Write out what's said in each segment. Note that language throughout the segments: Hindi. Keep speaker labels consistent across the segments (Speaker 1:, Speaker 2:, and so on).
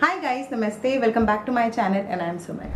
Speaker 1: Hi guys, Namaste. Welcome back to my channel and I am Sumay.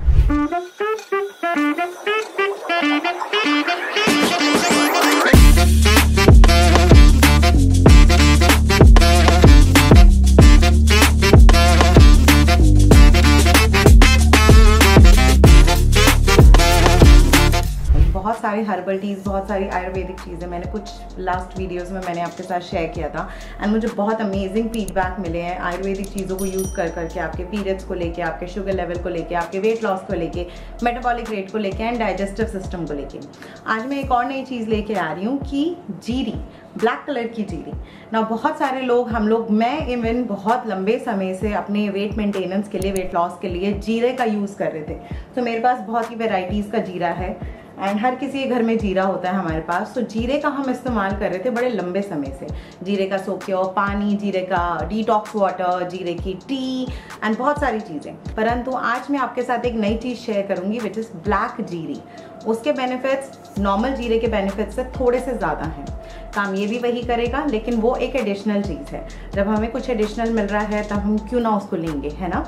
Speaker 1: सारे हर्बल टीज़ बहुत सारी आयुर्वेदिक चीज़ें मैंने कुछ लास्ट वीडियोस में मैंने आपके साथ शेयर किया था। एंड मुझे बहुत अमेजिंग फीडबैक मिले हैं आयुर्वेदिक चीज़ों को यूज़ कर करके आपके पीरियड्स को लेके, आपके शुगर लेवल को लेके, आपके वेट लॉस को लेके मेटाबॉलिक रेट को लेके एंड डाइजेस्टिव सिस्टम को लेके। आज मैं एक और नई चीज़ लेके आ रही हूँ कि जीरी ब्लैक कलर की जीरी। ना बहुत सारे लोग, हम लोग, मैं इवन बहुत लंबे समय से अपने वेट मेंटेनेंस के लिए वेट लॉस के लिए जीरे का यूज़ कर रहे थे। तो मेरे पास बहुत ही वेराइटीज़ का जीरा है। एंड हर किसी के घर में जीरा होता है हमारे पास। तो जीरे का हम इस्तेमाल कर रहे थे बड़े लंबे समय से। जीरे का सोक्यो पानी, जीरे का डिटॉक्स वाटर जीरे की टी एंड बहुत सारी चीज़ें। परंतु आज मैं आपके साथ एक नई चीज़ शेयर करूँगी विच इज़ ब्लैक जीरी। उसके बेनिफिट्स नॉर्मल जीरे के बेनिफिट्स से थोड़े से ज़्यादा हैं। काम ये भी वही करेगा, लेकिन वो एक एडिशनल चीज़ है। जब हमें कुछ एडिशनल मिल रहा है, तब हम क्यों ना उसको लेंगे, है ना?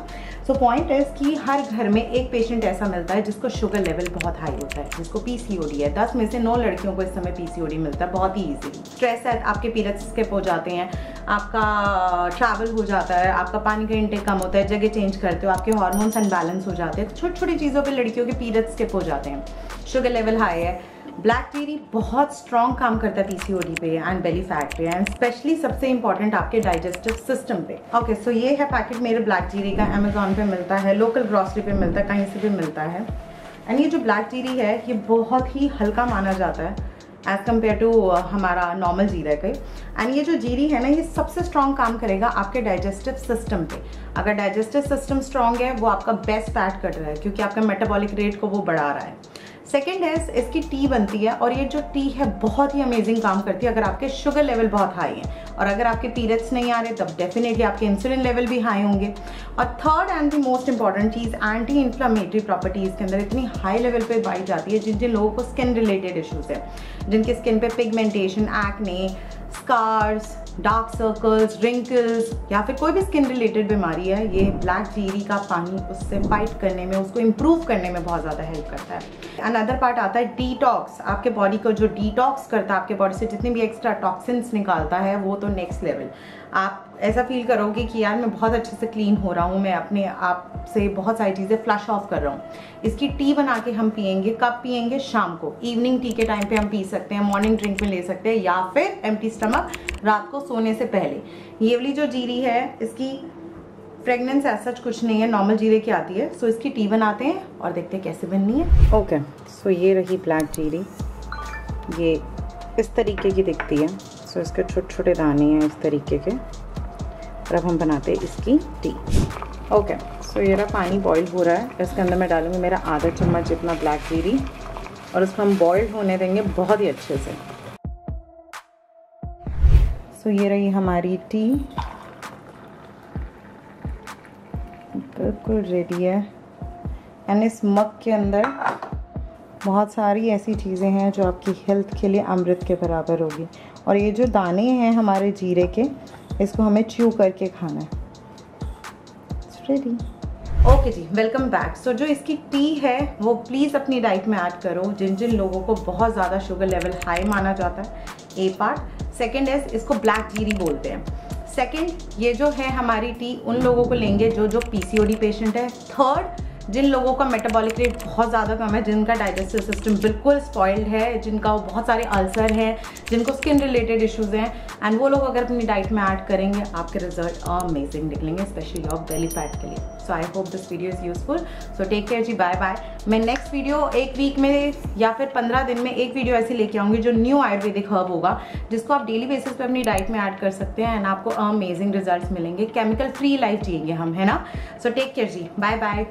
Speaker 1: सो पॉइंट इज़ कि हर घर में एक पेशेंट ऐसा मिलता है जिसको शुगर लेवल बहुत हाई होता है, जिसको पीसीओडी है। दस में से नौ लड़कियों को इस समय पीसीओडी मिलता है, बहुत ही ईजिली स्ट्रेस है आपके पीरियड्स स्किप हो जाते हैं, आपका ट्रैवल हो जाता है, आपका पानी का इंटेक कम होता है, जगह चेंज करते हो, आपके हार्मोन्स अनबैलेंस हो जाते हैं छोटी छोटी चीज़ों पर लड़कियों के पीरियड्स स्किप हो जाते हैं। शुगर लेवल हाई है ब्लैक टेरी बहुत स्ट्रॉन्ग काम करता है पीसीओडी पे एंड बेली फैट पे एंड स्पेशली सबसे इंपॉर्टेंट आपके डाइजेस्टिव सिस्टम पे। ओके सो ये है पैकेट मेरे ब्लैक टीरी का अमेजोन पे मिलता है लोकल ग्रॉसरी पे मिलता है, कहीं से भी मिलता है। एंड ये जो ब्लैक टीरी है, ये बहुत ही हल्का माना जाता है एज कंपेयर टू हमारा नॉर्मल जीरा के। एंड ये जो जीरी है ना, ये सबसे स्ट्रॉन्ग काम करेगा आपके डाइजेस्टिव सिस्टम पे। अगर डाइजेस्टिव सिस्टम स्ट्रॉन्ग है, वो आपका बेस्ट फैट कट रहा है, क्योंकि आपका मेटाबॉलिक रेट को वो बढ़ा रहा है। सेकेंड है इसकी टी बनती है और ये जो टी है, बहुत ही अमेजिंग काम करती है। अगर आपके शुगर लेवल बहुत हाई है और अगर आपके पीरियड्स नहीं आ रहे, तब डेफिनेटली आपके इंसुलिन लेवल भी हाई होंगे। और third and the most important cheese anti inflammatory properties के अंदर इतनी हाई लेवल पर पाई जाती है जिन जिन लोगों को स्किन रिलेटेड इशूज़ हैं, जिनके स्किन पर pigmentation acne scars dark circles wrinkles या फिर कोई भी स्किन रिलेटेड बीमारी है, ये ब्लैक जीरी का पानी उससे फाइट करने में, उसको इम्प्रूव करने में बहुत ज़्यादा हेल्प करता है। अनदर पार्ट आता है डिटॉक्स आपके बॉडी को जो डिटॉक्स करता है, आपके बॉडी से जितने भी एक्स्ट्रा टॉक्सिन्स निकालता है, वो तो नेक्स्ट लेवल आप ऐसा फील करोगे कि यार मैं बहुत अच्छे से क्लीन हो रहा हूँ मैं अपने आप से बहुत सारी चीज़ें फ्लश ऑफ़ कर रहा हूँ। इसकी टी बना के हम पियेंगे कब पियेंगे? शाम को। इवनिंग टी के टाइम पे हम पी सकते हैं मॉर्निंग ड्रिंक में ले सकते हैं या फिर एम स्टमक रात को सोने से पहले। ये वाली जो जीरी है इसकी फ्रेगनेंस ऐसा कुछ नहीं है नॉर्मल जीरे की आती है। सो so, इसकी टी बनाते हैं और देखते हैं कैसे बननी है। Okay okay. सो so, ये रही ब्लैक जीरी। ये इस तरीके की दिखती है। सो so, इसके छोटे छोटे दाने हैं इस तरीके के। और अब हम बनाते हैं इसकी टी ओके सो ये रहा पानी बॉईल हो रहा है. इसके अंदर मैं डालूँगी मेरा आधा चम्मच जितना ब्लैक जीरी और उसको हम बॉइल्ड होने देंगे बहुत ही अच्छे से. सो so, ये रही हमारी टी बिल्कुल रेडी है. एंड इस मग के अंदर बहुत सारी ऐसी चीज़ें हैं जो आपकी हेल्थ के लिए अमृत के बराबर होगी. और ये जो दाने हैं हमारे जीरे के इसको हमें च्यू करके खाना है। रेडी ओके जी वेलकम बैक सो जो इसकी टी है, वो प्लीज़ अपनी डाइट में ऐड करो। जिन जिन लोगों को बहुत ज़्यादा शुगर लेवल हाई माना जाता है ए पार्ट सेकेंड है इसको ब्लैक जीरी बोलते हैं। सेकेंड ये जो है हमारी टी उन लोगों को लेंगे जो जो पीसीओडी पेशेंट है। थर्ड जिन लोगों का मेटाबॉलिक रेट बहुत ज़्यादा कम है, जिनका डाइजेस्टिव सिस्टम बिल्कुल स्पॉइल्ड है, जिनका बहुत सारे अल्सर हैं, जिनको स्किन रिलेटेड इश्यूज़ हैं एंड वो लोग अगर अपनी डाइट में ऐड करेंगे, आपके रिज़ल्ट अमेजिंग निकलेंगे स्पेशली ऑफ़ बेली फैट के लिए. So I hope this video is useful so take care ji bye bye मैं नेक्स्ट वीडियो एक वीक में या फिर पंद्रह दिन में एक वीडियो ऐसी लेके आऊँगी जो न्यू आयुर्वेदिक हर्ब होगा, जिसको आप डेली बेसिस पे अपनी डाइट में ऐड कर सकते हैं एंड आपको अमेजिंग रिज़ल्ट मिलेंगे. केमिकल फ्री लाइफ जिएँगे हम, है ना? सो टेक केयर जी. Bye bye